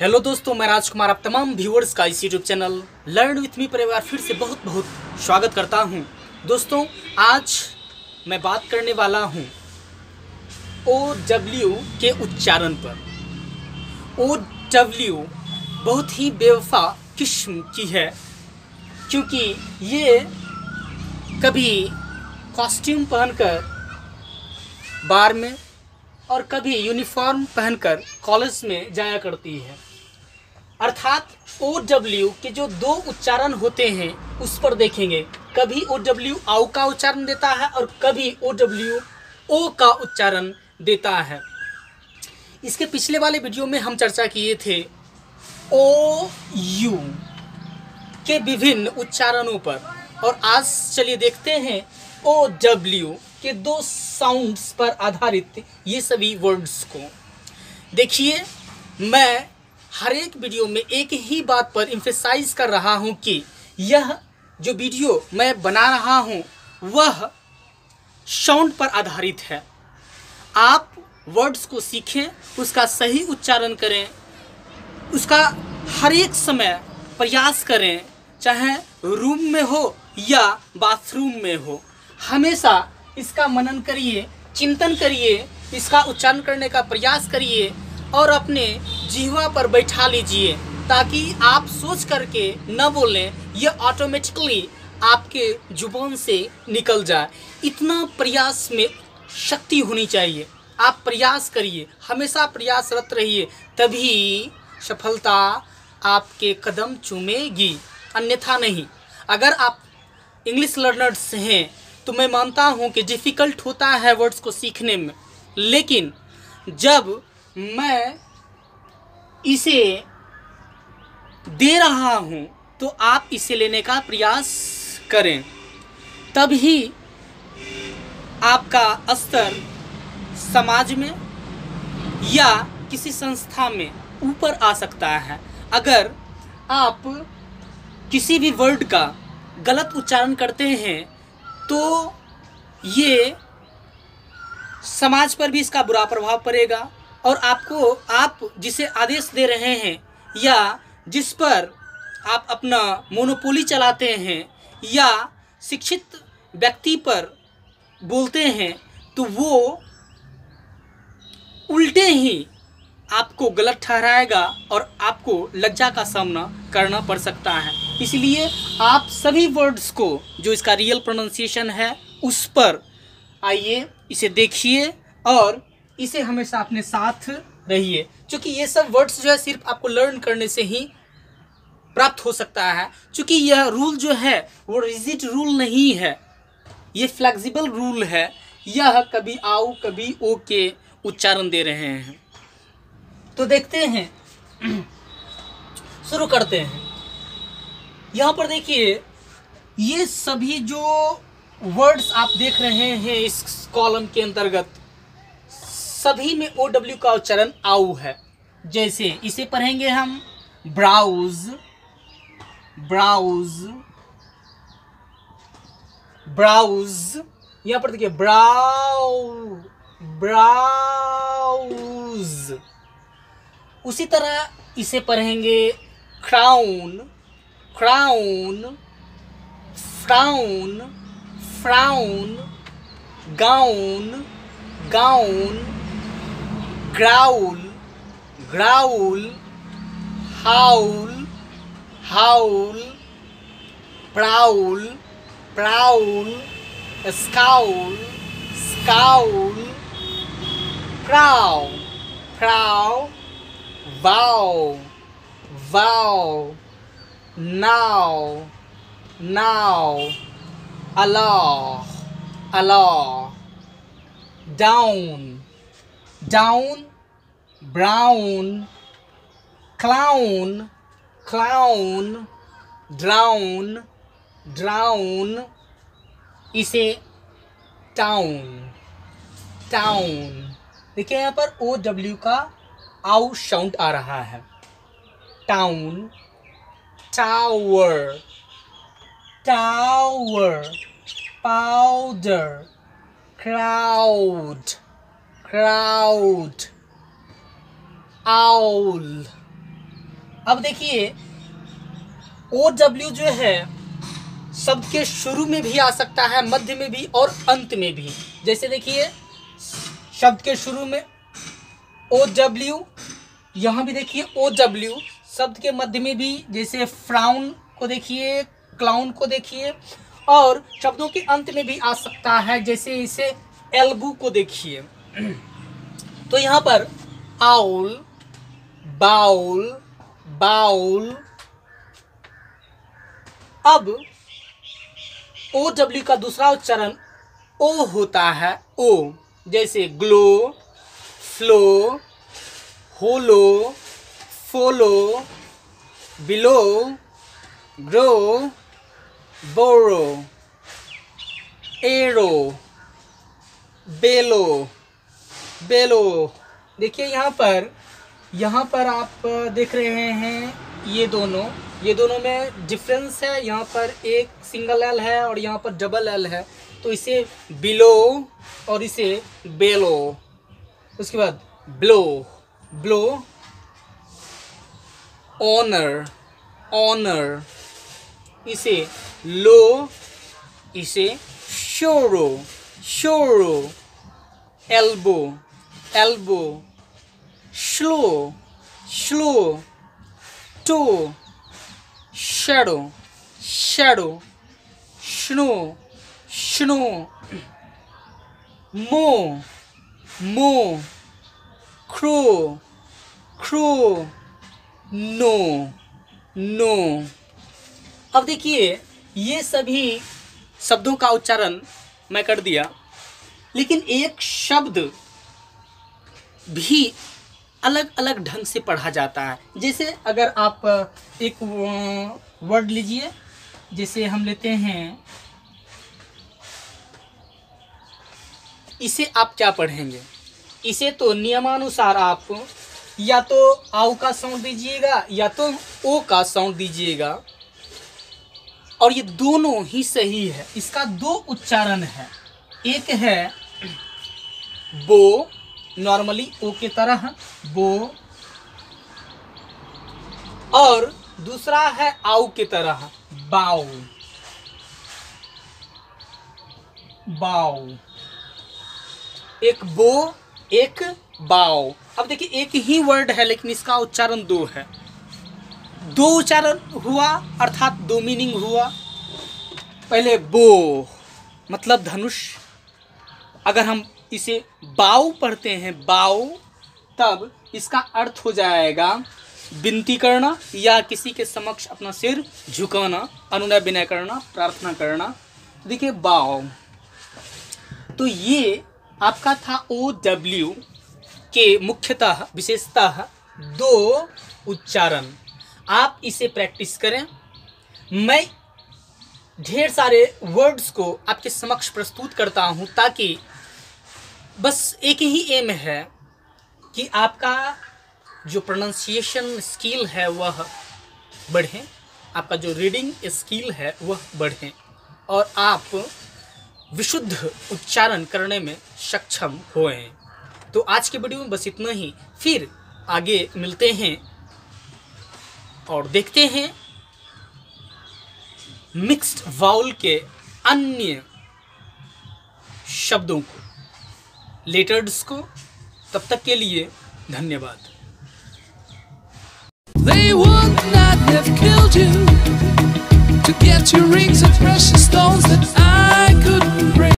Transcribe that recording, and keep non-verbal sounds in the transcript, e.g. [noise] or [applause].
Hello दोस्तों, मैं राजकुमार, आप तमाम व्यूअर्स का इस YouTube channel Learn With Me परिवार फिर से बहुत बहुत स्वागत करता हूँ। दोस्तों, आज मैं बात करने वाला हूँ ओ डब्ल्यू के उच्चारण पर। ओ डब्ल्यू बहुत ही बेवफा किस्म की है, क्योंकि ये कभी कॉस्ट्यूम पहनकर बार में और कभी यूनिफॉर्म पहनकर कॉलेज में जाया करती है। अर्थात ओ डब्ल्यू के जो दो उच्चारण होते हैं, उस पर देखेंगे। कभी ओ डब्ल्यू आउ का उच्चारण देता है और कभी ओ डब्ल्यू ओ का उच्चारण देता है। इसके पिछले वाले वीडियो में हम चर्चा किए थे ओ यू के विभिन्न उच्चारणों पर। और आज चलिए देखते हैं ओ डब्ल्यू के दो साउंड्स पर आधारित ये सभी वर्ड्स को। देखिए, मैं हर एक वीडियो में एक ही बात पर इम्फेसाइज कर रहा हूँ कि यह जो वीडियो मैं बना रहा हूँ, वह साउंड पर आधारित है। आप वर्ड्स को सीखें, उसका सही उच्चारण करें, उसका हर एक समय प्रयास करें, चाहे रूम में हो या बाथरूम में हो। हमेशा इसका मनन करिए, चिंतन करिए, इसका उच्चारण करने का प्रयास करिए और अपने जिहवा पर बैठा लीजिए, ताकि आप सोच करके न बोलें, यह ऑटोमेटिकली आपके ज़ुबान से निकल जाए। इतना प्रयास में शक्ति होनी चाहिए। आप प्रयास करिए, हमेशा प्रयासरत रहिए, तभी सफलता आपके कदम चूमेगी। अन्यथा नहीं। अगर आप इंग्लिश लर्नर्स हैं तो मैं मानता हूँ कि डिफ़िकल्ट होता है वर्ड्स को सीखने में। लेकिन जब मैं इसे दे रहा हूँ तो आप इसे लेने का प्रयास करें। तभी आपका स्तर समाज में या किसी संस्था में ऊपर आ सकता है। अगर आप किसी भी वर्ड का गलत उच्चारण करते हैं तो ये समाज पर भी इसका बुरा प्रभाव पड़ेगा। और आपको, आप जिसे आदेश दे रहे हैं या जिस पर आप अपना मोनोपोली चलाते हैं या शिक्षित व्यक्ति पर बोलते हैं तो वो उल्टे ही आपको गलत ठहराएगा और आपको लज्जा का सामना करना पड़ सकता है। इसलिए आप सभी वर्ड्स को, जो इसका रियल प्रोनाउंसिएशन है, उस पर आइए, इसे देखिए और इसे हमेशा अपने साथ रहिए। क्योंकि ये सब वर्ड्स जो है सिर्फ़ आपको लर्न करने से ही प्राप्त हो सकता है। क्योंकि यह रूल जो है, वो रिजिड रूल नहीं है। ये फ्लेक्सिबल रूल है। यह कभी आओ, कभी ओ के उच्चारण दे रहे हैं। तो देखते हैं। [clears throat] शुरू करते हैं। यहाँ पर देखिए, ये सभी जो वर्ड्स आप देख रहे हैं इस कॉलम के अंतर्गत सभी में ओ डब्ल्यू का उच्चारण आउ है। जैसे इसे पढ़ेंगे हम, ब्राउज ब्राउज ब्राउज, यहाँ पर देखिए, ब्राउ, ब्राउज। उसी तरह इसे पढ़ेंगे crown crown, frown frown, gown gown growl, growl, howl, howl, prowl, prowl, scowl, scowl, prowl, prowl, vow, vow, now, now, allow, allow, down. Down, brown, clown clown, drown drown, इसे town town देखिए यहाँ पर O W का आउ sound आ रहा है. Town tower tower powder crowd crowd. Owl अब देखिए ओ डब्ल्यू जो है शब्द के शुरू में भी आ सकता है, मध्य में भी और अंत में भी। जैसे देखिए, शब्द के शुरू में ओ डब्ल्यू यहाँ भी देखिए ओ डब्ल्यू शब्द के मध्य में भी, जैसे फ्राउन को देखिए क्लाउन को देखिए, और शब्दों के अंत में भी आ सकता है, जैसे इसे एल्बू को देखिए। तो यहाँ पर आउल, बाउल बाउल, अब ओ डब्ल्यू का दूसरा उच्चारण ओ होता है ओ जैसे glow, flow, hollow, follow, below, grow, borrow, arrow, bellow. Bellow. देखिए यहाँ पर यहाँ पर आप देख रहे हैं ये दोनों। ये दोनों में डिफरेंस है। यहाँ पर एक सिंगल एल है और यहाँ पर डबल एल है। तो इसे बिलो और इसे बेलो उसके बाद ब्लो ब्लो ऑनर ऑनर इसे लो इसे sorrow sorrow elbow elbow slow slow tow shadow shadow, snow snow mo mo crow crow, no no. अब देखिए, ये सभी शब्दों का उच्चारण मैं कर दिया, लेकिन एक शब्द भी अलग अलग ढंग से पढ़ा जाता है। जैसे अगर आप एक वर्ड लीजिए, जैसे हम लेते हैं, इसे आप क्या पढ़ेंगे? इसे तो नियमानुसार आप या तो आउ का साउंड दीजिएगा, या तो ओ का साउंड दीजिएगा। और ये दोनों ही सही है। इसका दो उच्चारण है। एक है, बो नॉर्मली ओ के तरह, बो। और दूसरा है आउ के तरह, बाउ। बाउ। एक बो, एक बाओ अब देखिए, एक ही वर्ड है, लेकिन इसका उच्चारण दो है। दो उच्चारण हुआ, अर्थात दो मीनिंग हुआ। पहले बो मतलब धनुष। अगर हम इसे बाऊ पढ़ते हैं, बाऊ, तब इसका अर्थ हो जाएगा विनती करना या किसी के समक्ष अपना सिर झुकाना, अनुनय विनय करना, प्रार्थना करना। देखिए बाओ तो ये आपका था ओ डब्ल्यू के मुख्यतः, विशेषतः दो उच्चारण। आप इसे प्रैक्टिस करें। मैं ढेर सारे वर्ड्स को आपके समक्ष प्रस्तुत करता हूँ ताकि बस एक ही एम है कि आपका जो प्रोनाउंसिएशन स्किल है वह बढ़े, आपका जो रीडिंग स्किल है वह बढ़े और आप विशुद्ध उच्चारण करने में सक्षम होए। तो आज के वीडियो में बस इतना ही। फिर आगे मिलते हैं और देखते हैं मिक्स्ड वाउल के अन्य शब्दों को। लेटर्स को तब तक के लिए धन्यवाद They would not have killed you to get you rings of precious stones that I couldn't break.